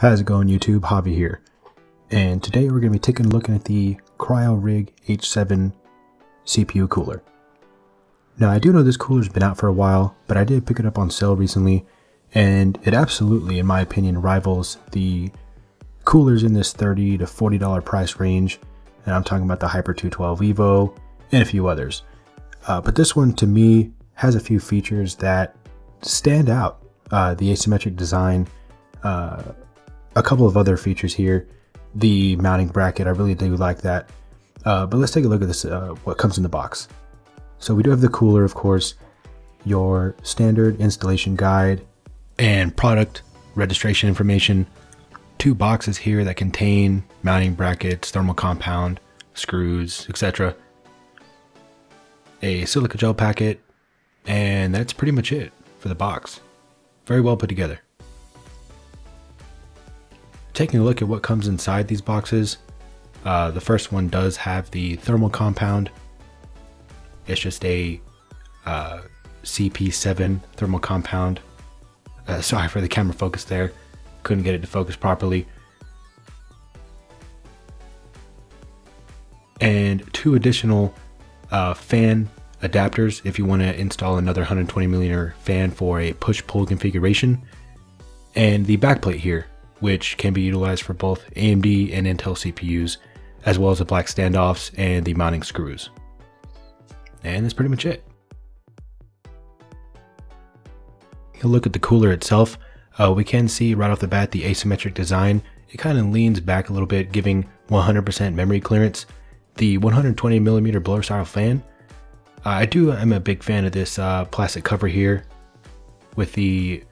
How's it going YouTube? Xavi here. And today we're going to be taking a look at the CryoRig H7 CPU cooler. Now I do know this cooler's been out for a while, but I did pick it up on sale recently, and it absolutely, in my opinion, rivals the coolers in this 30 to $40 price range, and I'm talking about the Hyper 212 Evo and a few others. Uh, but this one, to me, has a few features that stand out. Uh, the asymmetric design, uh, a couple of other features here. The mounting bracket, I really do like that. Uh, but let's take a look at this, uh, what comes in the box. So we do have the cooler, of course, your standard installation guide, and product registration information. Two boxes here that contain mounting brackets, thermal compound, screws, etc. A silica gel packet, and that's pretty much it for the box. Very well put together. Taking a look at what comes inside these boxes, uh, the first one does have the thermal compound. It's just a uh, CP7 thermal compound. Uh, sorry for the camera focus there. Couldn't get it to focus properly. And two additional uh, fan adapters if you want to install another 120 millimeter fan for a push-pull configuration. And the backplate here which can be utilized for both AMD and Intel CPUs, as well as the black standoffs and the mounting screws. And that's pretty much it. A look at the cooler itself, uh, we can see right off the bat the asymmetric design. It kind of leans back a little bit, giving 100% memory clearance. The 120mm blower style fan, uh, I do, I'm a big fan of this uh, plastic cover here with the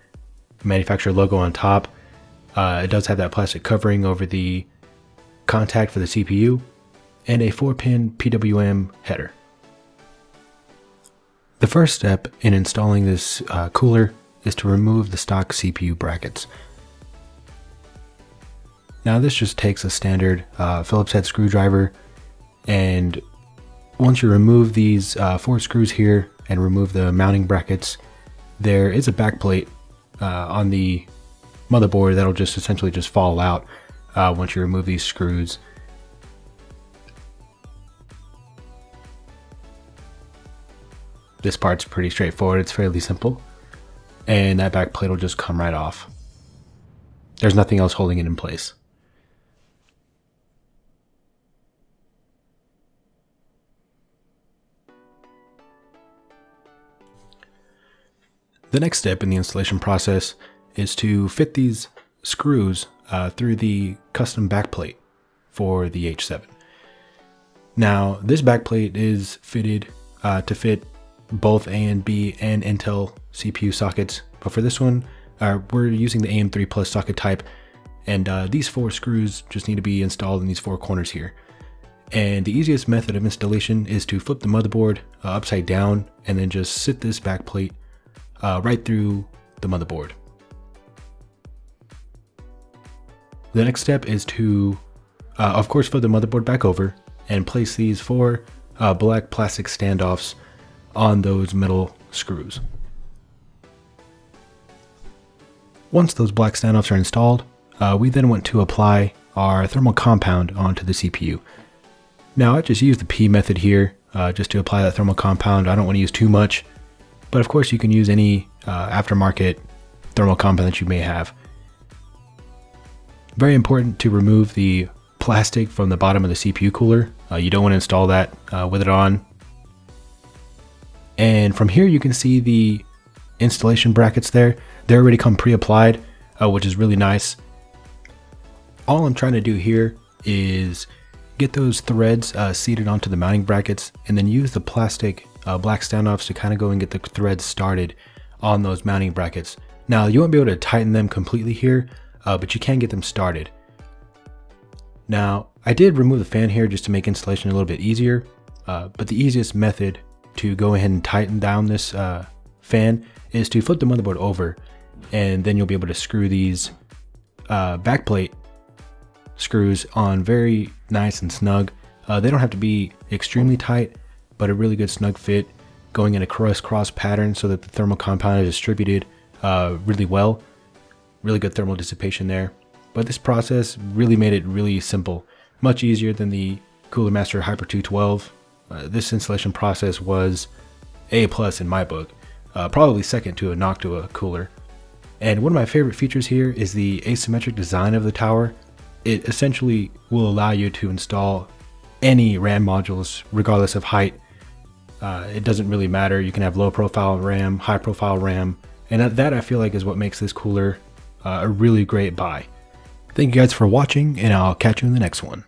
manufacturer logo on top. Uh, it does have that plastic covering over the contact for the CPU and a 4-pin PWM header. The first step in installing this uh, cooler is to remove the stock CPU brackets. Now this just takes a standard uh, Phillips head screwdriver and once you remove these uh, four screws here and remove the mounting brackets, there is a back plate uh, on the motherboard that'll just essentially just fall out uh, once you remove these screws. This part's pretty straightforward, it's fairly simple. And that back plate will just come right off. There's nothing else holding it in place. The next step in the installation process is to fit these screws uh, through the custom backplate for the H7. Now, this backplate is fitted uh, to fit both AMD and Intel CPU sockets, but for this one, uh, we're using the AM3 Plus socket type, and uh, these four screws just need to be installed in these four corners here. And the easiest method of installation is to flip the motherboard uh, upside down and then just sit this backplate uh, right through the motherboard. The next step is to, uh, of course, flip the motherboard back over and place these four uh, black plastic standoffs on those metal screws. Once those black standoffs are installed, uh, we then want to apply our thermal compound onto the CPU. Now I just use the pea method here uh, just to apply that thermal compound. I don't want to use too much, but of course you can use any uh, aftermarket thermal compound that you may have. Very important to remove the plastic from the bottom of the CPU cooler. Uh, you don't want to install that uh, with it on. And from here you can see the installation brackets there. They already come pre-applied, uh, which is really nice. All I'm trying to do here is get those threads uh, seated onto the mounting brackets and then use the plastic uh, black standoffs to kind of go and get the threads started on those mounting brackets. Now you won't be able to tighten them completely here, uh, but you can get them started. Now, I did remove the fan here just to make installation a little bit easier, uh, but the easiest method to go ahead and tighten down this uh, fan is to flip the motherboard over and then you'll be able to screw these uh, backplate screws on very nice and snug. Uh, they don't have to be extremely tight, but a really good snug fit going in a cross-cross pattern so that the thermal compound is distributed uh, really well really good thermal dissipation there. but this process really made it really simple, much easier than the Cooler Master Hyper 212. Uh, this installation process was A plus in my book, uh, probably second to a Noctua cooler. And one of my favorite features here is the asymmetric design of the tower. It essentially will allow you to install any RAM modules regardless of height. Uh, it doesn't really matter. You can have low profile RAM, high profile RAM, and that I feel like is what makes this cooler uh, a really great buy. Thank you guys for watching, and I'll catch you in the next one.